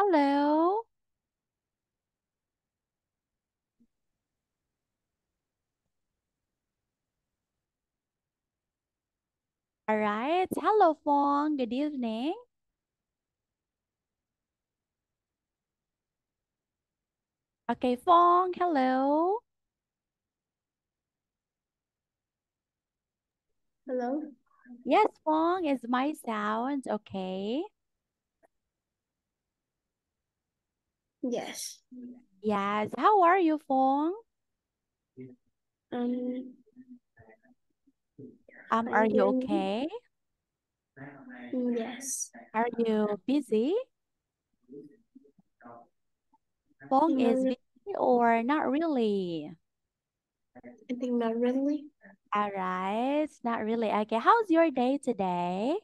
Hello. All right. Hello, Phương. Good evening. Okay, Phương. Hello. Hello? Yes, Phương. Is my sound okay? Yes. Yes. How are you, Phương? Um, Um, are you okay? yes. Are you busy? Phương Not is busy or not really? I think not really. All right. Not really. Okay. How's your day today?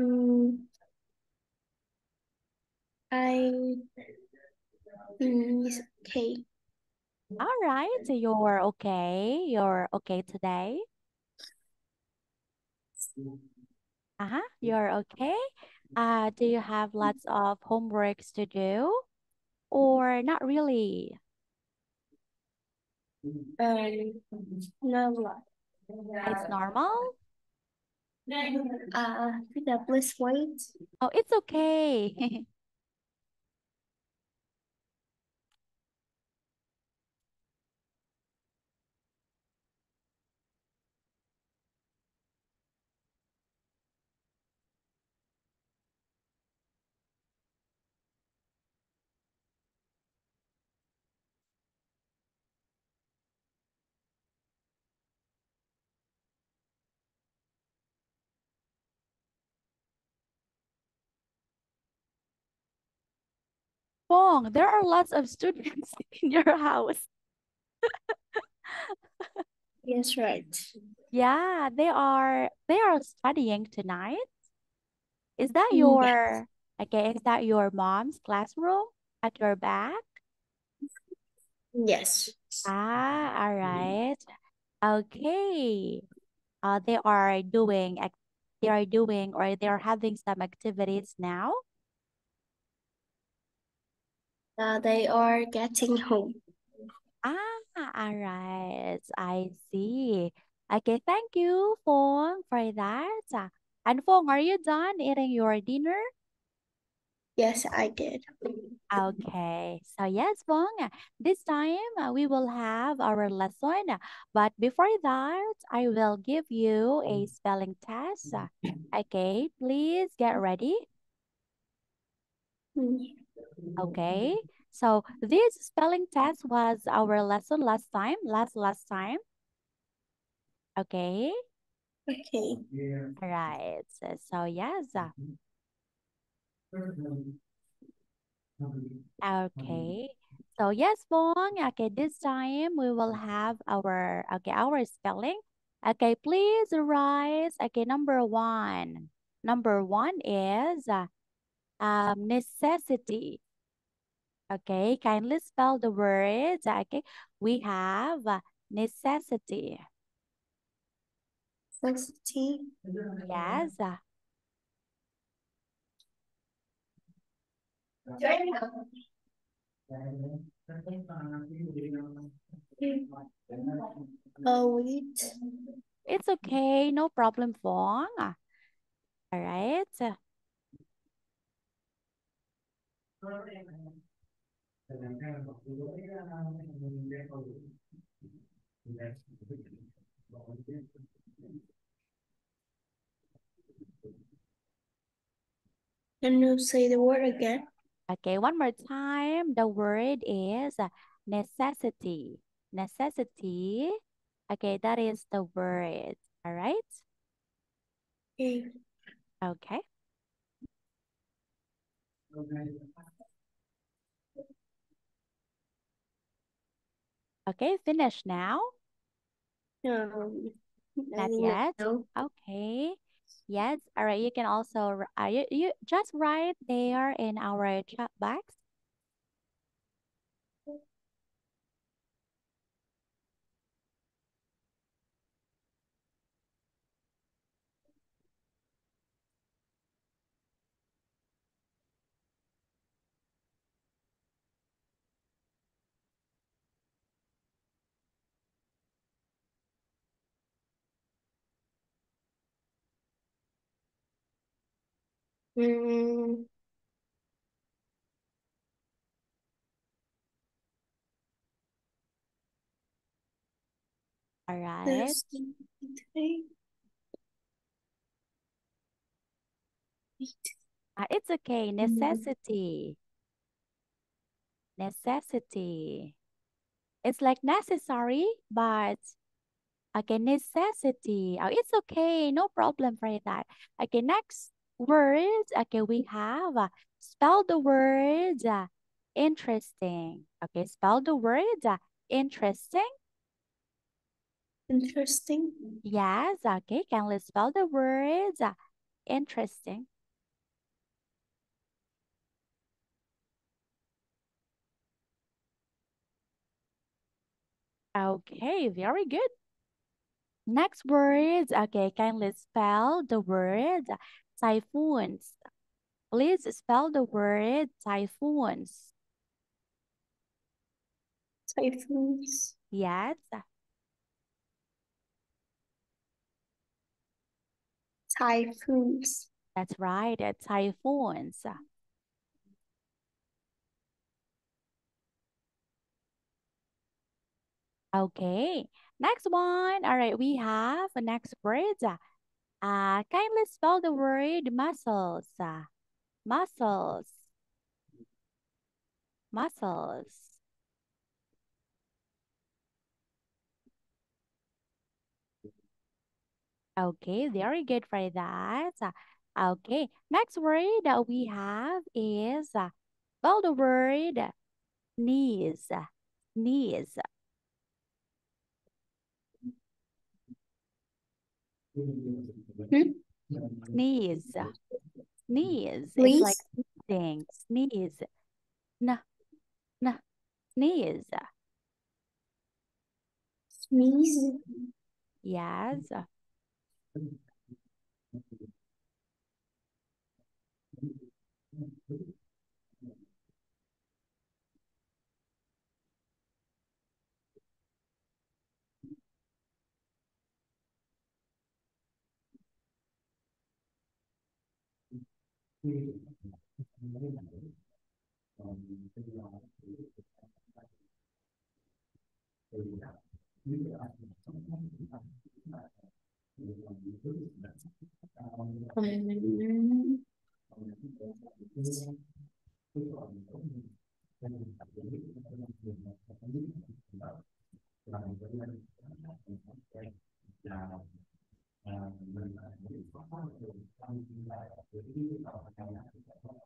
Mm, I mm, it's okay. All right. You're okay. You're okay today. Uh-huh. You're okay. Uh, do you have lots of homeworks to do or not really? Um, lot. It's normal? Uh, please wait? Oh, it's okay. Phương, there are lots of students in your house. Yes, right. Yeah, they are they are studying tonight. Is that Mm, Yes. your okay, is that your mom's classroom at your back? Yes. Ah, all right. Okay. Uh, they are doing they are doing or they are having some activities now. Uh, they are getting home. Ah, all right. I see. Okay, thank you, Phương, for that. And Phương, are you done eating your dinner? Yes, I did. Okay, so yes, Fong, this time uh, we will have our lesson. But before that, I will give you a spelling test. Okay, please get ready. Mm, Okay, so this spelling test was our lesson last time, last last time. Okay, Okay. all right. So, so yes, uh, okay. So yes, Phương. Okay, this time we will have our okay our spelling. Okay, please rise. Okay, number one. Number one is uh, um necessity. Okay, kindly spell the word. Okay, we have uh, necessity. Necessity. Yes. uh, Oh, wait. It's okay. No problem, Phương. All right. Can you say the word again? Okay, one more time. The word is uh, necessity. Necessity. Okay, that is the word. All right. Okay. Okay. Okay, finish now. Um, Not yet. no. Okay. Yes. All right. You can also uh, you, you just write there in our chat box. Mm, All right. Uh, it's okay. Mm. Necessity. Necessity. It's like necessary, but okay, necessity. Oh, it's okay. No problem for that. Okay, next words. Okay, we have uh, spell the words uh, interesting. Okay, spell the words uh, interesting. Interesting. Yes, okay. Can we spell the words uh, interesting? Okay, very good. Next words. Okay, kindly spell the word typhoons. Please spell the word typhoons. Typhoons. Yes, Typhoons. that's right. uh, Typhoons. Okay, next one. All right, we have the next word. Uh, kindly spell the word muscles. Uh, muscles. Muscles. Okay, very good for that. Uh, Okay, next word that we have is uh, spell the word knees. Knees. Hmm? Sneeze. Sneeze. It's Please. like sneezing. Sneeze. N, n, sneeze. Sneeze. Yes. Um,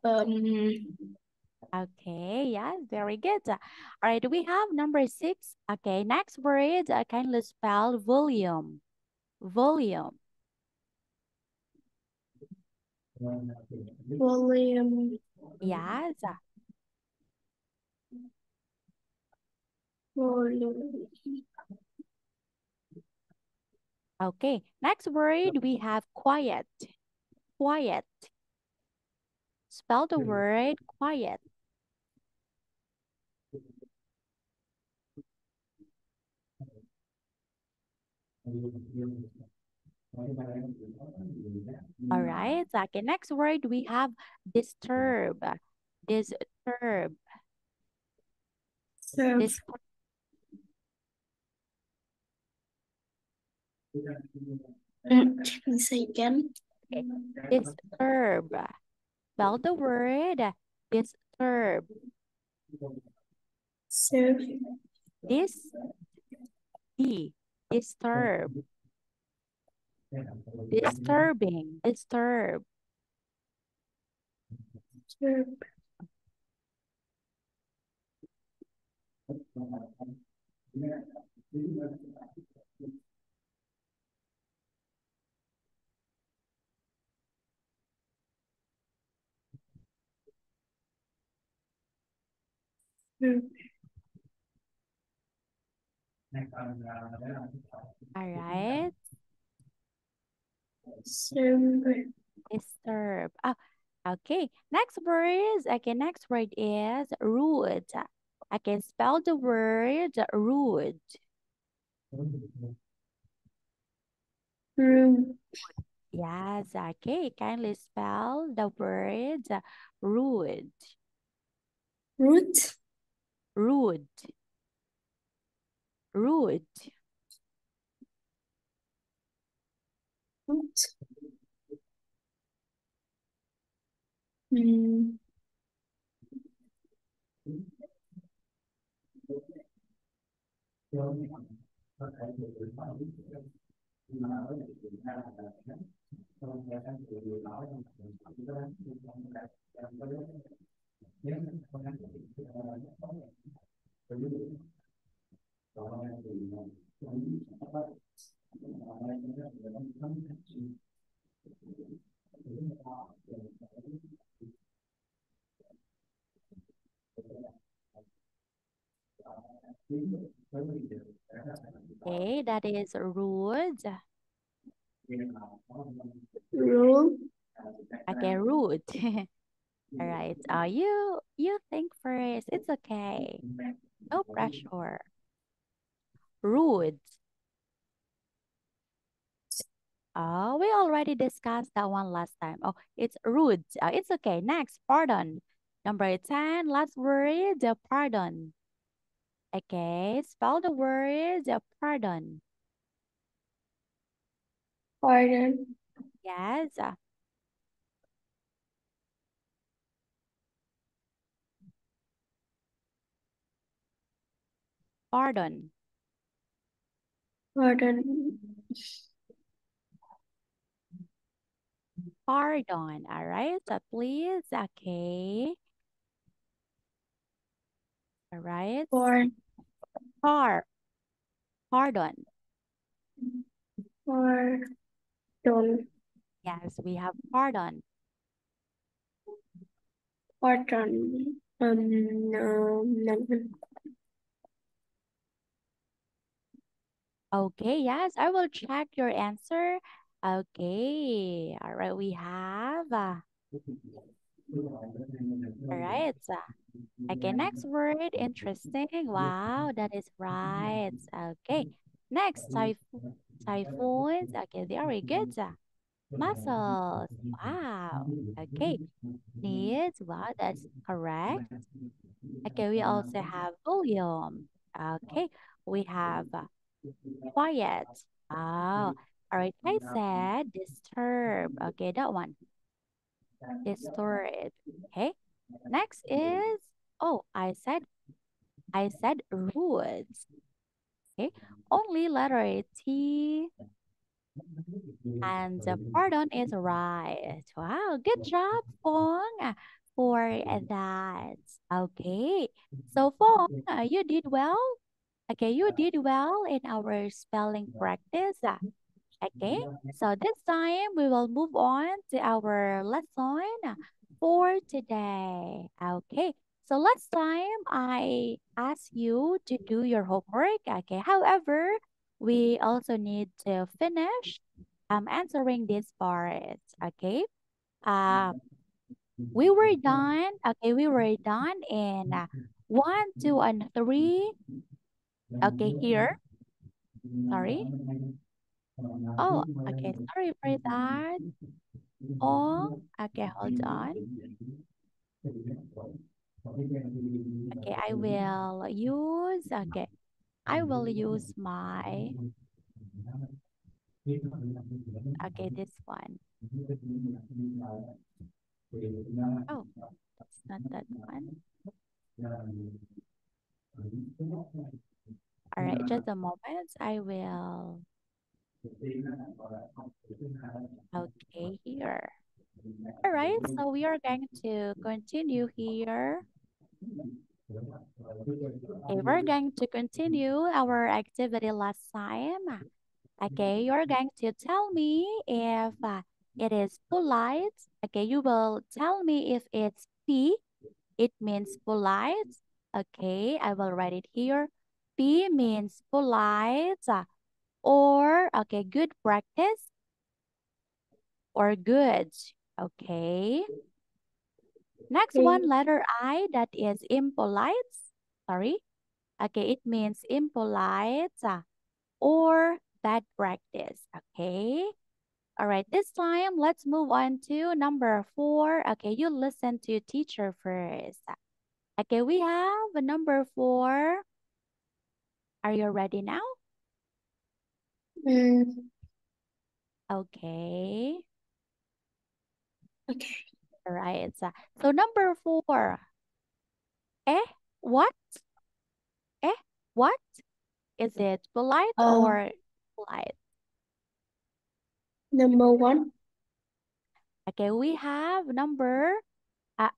um, Okay, yes, very good. All right, we have number six. Okay, next word, uh, kindly spell volume. Volume. volume. Yes. Volume. Okay, next word, we have quiet. Quiet. Spell the word quiet. All right. Okay, next word, we have disturb. Disturb. Serve. Dis Mm, Mm, Can you say again? disturb. Spell the word disturb. Serve. This D disturb. Disturbing. Disturb. Serve. All right. Serve. Disturb. Oh, okay. Next word is okay. Next word is rude. I can spell the word rude. Room. Yes, okay. Kindly spell the word rude. Root. Rude. Rude. Root. Mm. Okay, that is rude. Rule. Okay, rude. All right. Uh, you you think first. It's okay. No pressure. Rude. Oh, we already discussed that one last time. Oh, it's rude. Uh, it's okay. Next, pardon. Number 10, last word, the pardon. Okay, spell the word the pardon. Pardon. Yes. Pardon. Pardon. Pardon. All right. So please. Okay. All right. For. Par. Pardon. Pardon. Yes, we have pardon. Pardon. Um, no, no. Okay, yes, I will check your answer. Okay, all right, we have. Uh, all right. Okay, next word, interesting. Wow, that is right. Okay, next, typh- typhoons. Okay, very good. uh, Muscles. Wow. Okay, needs. Wow, that's correct. Okay, we also have volume. Okay, we have uh, quiet. Mm-hmm. Oh, all right. I said disturb. Okay, that one. Disturb. Okay. Next is oh, I said I said rude. Okay. Only letter T and the pardon is right. Wow, good job, Phương, for that. Okay. So Phương, you did well. Okay, you did well in our spelling practice. Okay, so this time we will move on to our lesson for today. Okay, so last time I asked you to do your homework. Okay, however, we also need to finish um, answering these parts. Okay, uh, we were done. Okay, we were done in uh, one, two, and three. Okay, here. Sorry. Oh, okay. Sorry for that. Oh, okay. Hold on. Okay, I will use. Okay, I will use my. Okay, this one. Oh, it's not that one. All right, just a moment. I will. Okay, here. All right, so we are going to continue here. Okay, we're going to continue our activity last time. Okay, you're going to tell me if uh, it is polite. Okay, you will tell me if it's P, it means polite. Okay, I will write it here. P means polite or, okay, good practice or good. Okay. Next Okay. one, letter I, that is impolite. Sorry. Okay, it means impolite or bad practice. Okay. All right, this time let's move on to number four. Okay, you listen to teacher first. Okay, we have a number four. Are you ready now? Mm, Okay. okay. All right. So, so number four. Eh, what? Eh, what? Is it polite Uh, or polite? Number one. Okay, we have number uh,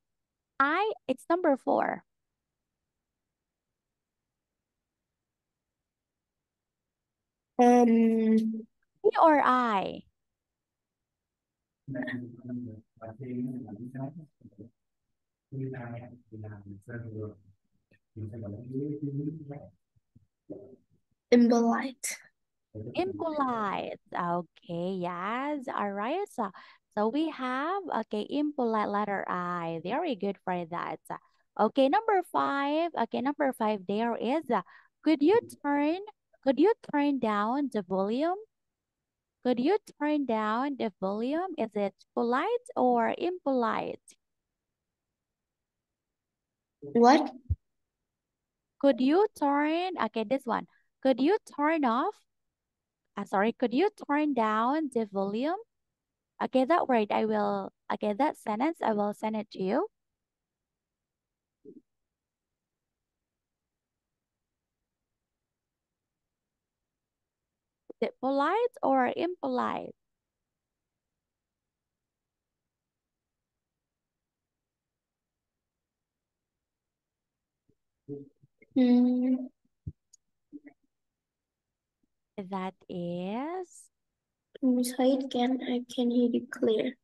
I, it's number four. Um, Me or I? impolite. Impolite. Okay, yes. All right. So, so we have okay, impolite letter I. Very good for that. Okay, number five. Okay, number five. There is. uh, Could you turn? Could you turn down the volume? Could you turn down the volume? Is it polite or impolite? What? Could you turn? Okay, this one. Could you turn off? Uh, sorry, could you turn down the volume? Okay, that word I will, okay, that sentence I will send it to you. It polite or impolite? Mm, That is, can say it again? I can hear you clear.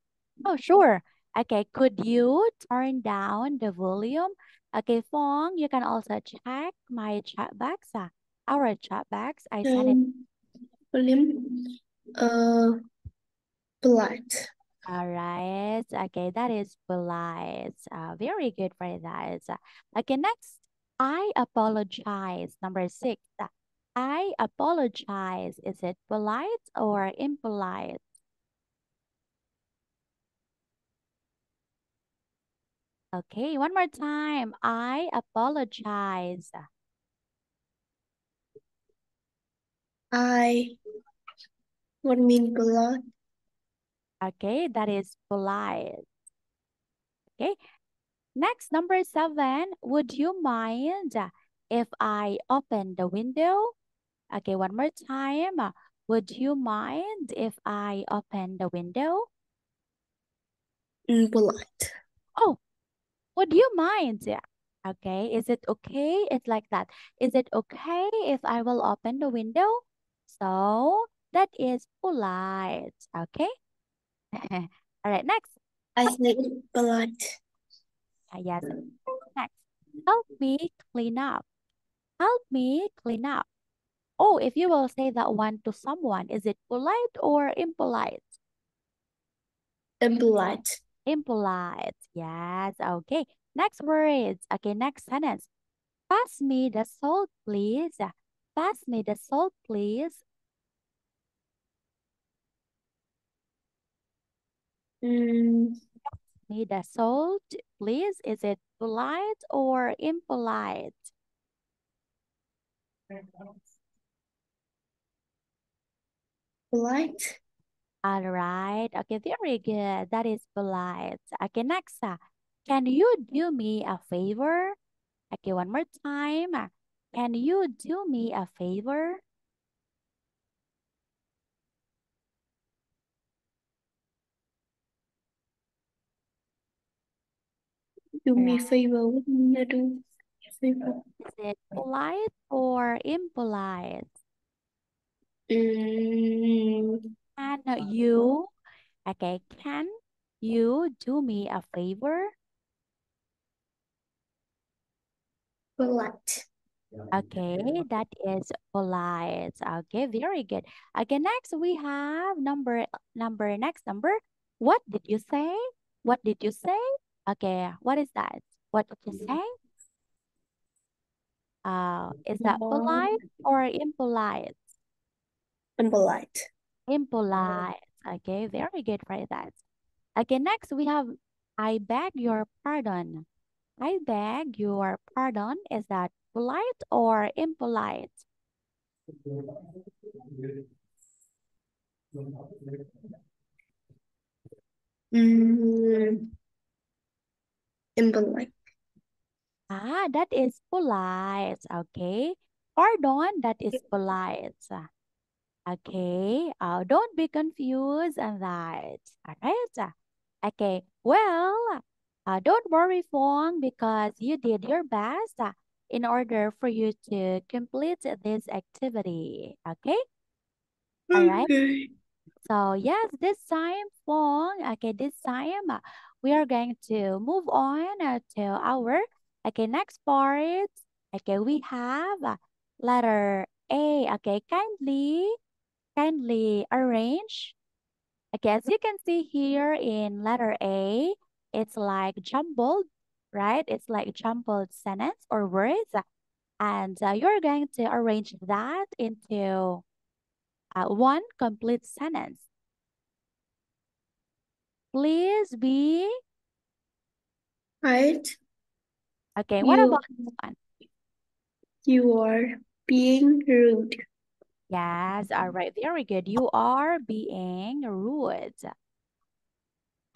oh, sure. Okay, could you turn down the volume? Okay, Fong, you can also check my chat box. Uh, our chat box, I sent it. Um, William, uh, polite. All right. Okay, that is polite. Uh, very good for that. Okay, next, I apologize. Number six. I apologize. Is it polite or impolite? Okay, one more time. I apologize. I, what mean polite? Okay, that is polite. Okay, next, number seven. Would you mind if I open the window? Okay, one more time. Would you mind if I open the window? Mm, polite. Oh, would you mind? Yeah. Okay, is it okay? It's like that. Is it okay if I will open the window? So that is polite. Okay. All right, next. I think polite. Uh, yes. Next. Help me clean up. Help me clean up. Oh, if you will say that one to someone, is it polite or impolite? Impolite. Impolite. Yes. Okay. Next words. Okay, next sentence. Pass me the salt, please. Pass me the salt, please. Mm, Me the salt, please. Is it polite or impolite? polite. All right. Okay, very good. That is polite. Okay, next. uh, Can you do me a favor? Okay, one more time. Can you do me a favor? Do me a favor. What do you do? Favor. Is it polite or impolite? Mm, Can you, okay, can you do me a favor? polite. Okay, that is polite. Okay, very good. Okay, next we have number number next number. What did you say? What did you say? Okay, what is that? What did you say? Uh, is that polite or impolite? Impolite. Impolite. Okay, very good for that. Okay, next we have I beg your pardon. I beg your pardon. Is that polite or impolite? Mm, impolite. Ah, that is polite. Okay. Pardon, that is polite. Okay. Uh, don't be confused on that. All right. Okay. Well, uh, don't worry, Phương, because you did your best uh, in order for you to complete this activity. Okay. All right. Okay. So yes, this time, Phương, okay, this time uh, we are going to move on uh, to our, okay, next part. Okay, we have uh, letter A. Okay, kindly, kindly arrange. Okay, as you can see here in letter A, it's like jumbled, right? It's like jumbled sentence or words. And uh, you're going to arrange that into uh, one complete sentence. Please be. Right. Okay, what You- about this one? You are being rude. Yes, all right, very good. You are being rude.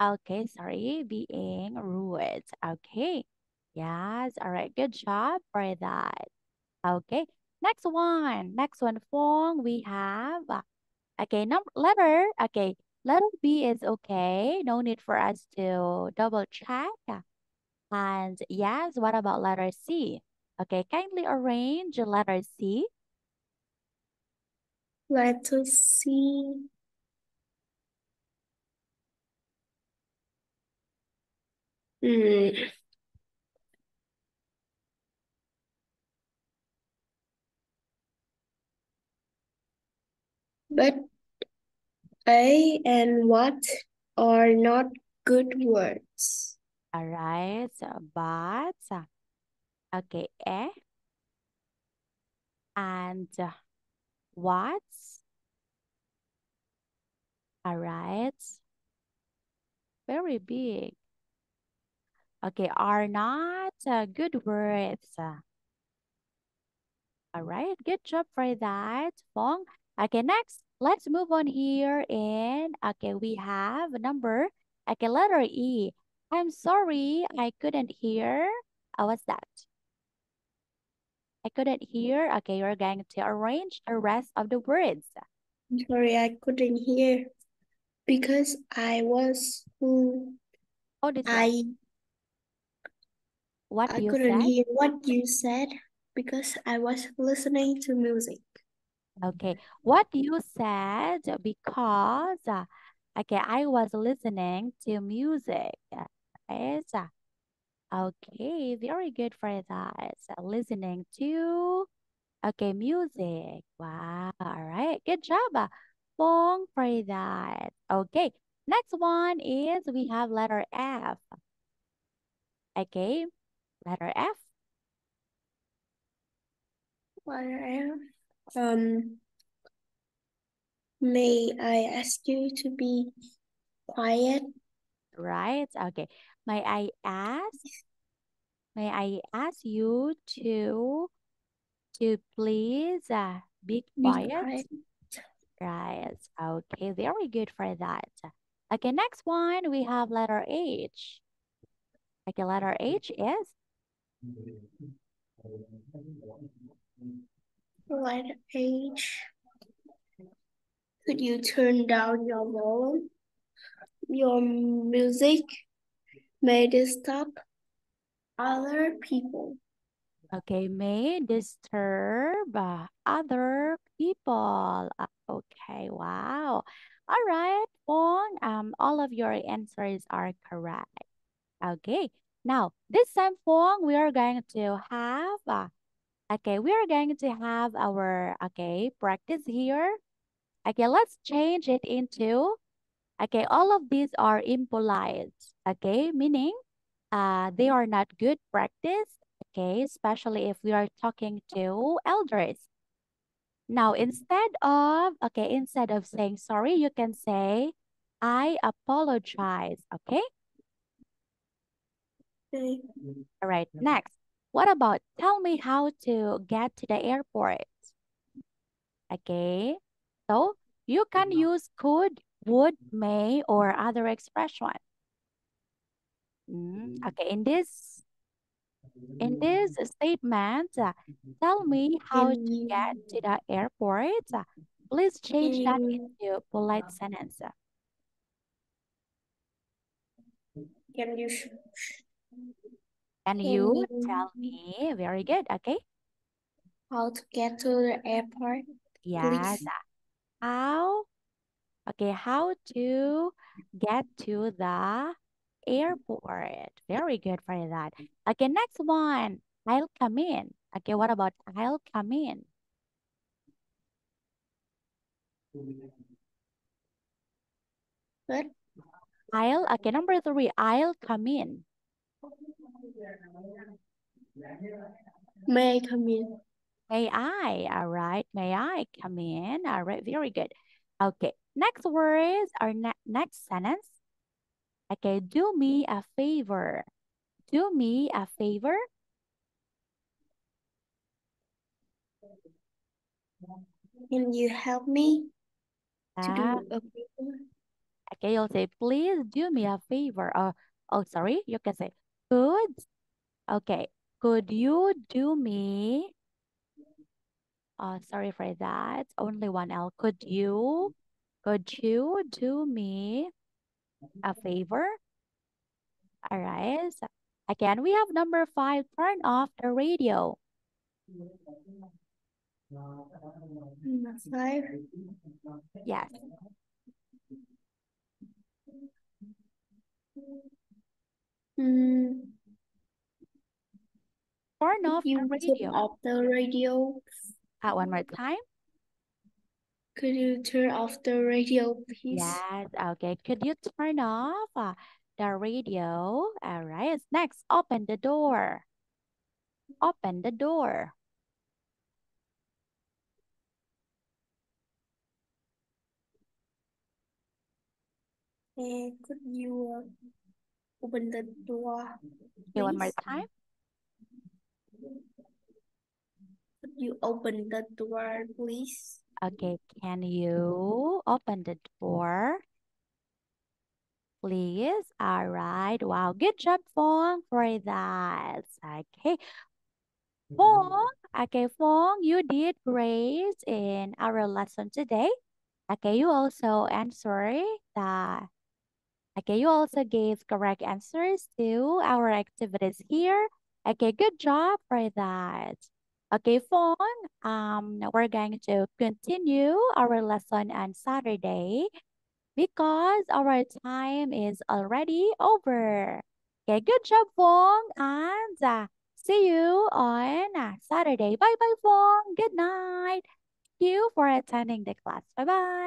Okay, sorry, being rude. Okay, yes, all right, good job for that. Okay, next one. Next one, Phương, we have, okay, number letter, okay, letter B is okay. No need for us to double check. And yes, what about letter C? Okay, kindly arrange letter C. Let us see. Hmm. But a and what are not good words. All right, so but, uh, okay, eh, and uh, what? All right, very big. Okay, are not uh, good words. uh. All right, good job for that, Phương. Okay, next, let's move on here. And okay, we have a number, okay, letter E. I'm sorry, I couldn't hear. Uh, what's that? I couldn't hear. Okay, you're going to arrange the rest of the words. I'm sorry, I couldn't hear because I was hmm, Oh. I What I you couldn't said? hear what you said because I was listening to music. Okay, what you said because uh, okay, I was listening to music. uh? Uh, Okay, very good for that. Listening to okay, music. Wow. All right. Good job. uh, Phương for that. Okay. Next one is we have letter F. Okay. letter F. Letter F. Um, may I ask you to be quiet? Right. Okay. May I ask? May I ask you to to please uh, be Be quiet? quiet. Right. Okay. Very good for that. Okay. Next one we have letter H. Okay. Letter H is Letter H. Could you turn down your volume? Your music may disturb other people. okay. May disturb uh, other people. Uh, okay. Wow. All right. Phương. Um. All of your answers are correct. Okay. Now this time, Phương, we are going to have. Uh, okay. We are going to have our okay practice here. Okay. Let's change it into. Okay. All of these are impolite. Okay. Meaning, uh, they are not good practice. Okay. Especially if we are talking to elders. Now, instead of, okay, instead of saying sorry, you can say, I apologize. Okay. Okay. All right. Next. What about tell me how to get to the airport? Okay. So you can use could, would, may, or other expression. Mm, okay. In this in this statement, uh, tell me how to get to the airport. Uh, Please change that into polite sentence. can you, Can you tell me? Very good. Okay. how to get to the airport, Yes. please? uh, How? Okay. How to get to the airport? Very good for that. Okay. Next one. I'll come in. Okay. What about I'll come in? What? I'll. Okay. Number three. I'll come in. May I come in? May I? All right. May I come in? All right. Very good. Okay. Next words or ne next sentence. Okay. Do me a favor. Do me a favor. Can you help me to Ah, do a paper? okay. You'll say, please do me a favor. Uh, oh, sorry. You can say, could. Okay. Could you do me? Uh, sorry for that. Only one L. Could you? Could you do me a favor? All right. Again, we have number five. Turn off the radio. Five. Yes. Mm, Turn off the you turn radio. off the radio. Uh, one more time. Could you turn off the radio, please? Yes. Okay. Could you turn off uh, the radio? All right. Next, open the door. Open the door. And could you uh, open the door, Okay, one more time. Could you open the door, please? Okay, can you open the door? Please. All right. Wow. Good job, Phương, for that. Okay. Phương. Okay, Phương, you did great in our lesson today. Okay, you also answered the Okay, you also gave correct answers to our activities here. Okay, good job for that. Okay, Phương, um, we're going to continue our lesson on Saturday because our time is already over. Okay, good job, Phương, and uh, see you on uh, Saturday. Bye-bye, Phương. Good night. Thank you for attending the class. Bye-bye.